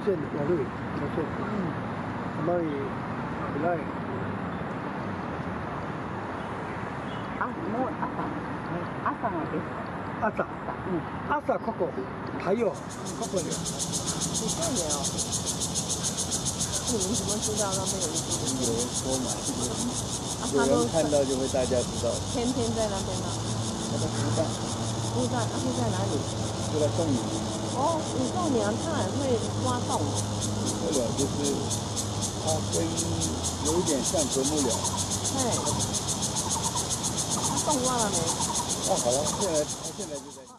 线网络，朝鲜，嗯，可以回来。啊，莫阿萨，阿萨那边。阿萨，嗯，阿萨可可，还有可可的。你这里哦，你们怎么知道那边有？有人说嘛，有人看到就会大家知道。天天在那边呢。他在湖上。湖上，他会在哪里？就在洞里。哦，你种粮，它还会挖洞。这个就是它跟有一点像啄木鸟。对。它洞挖了没？哦，好了，现在它现在就在。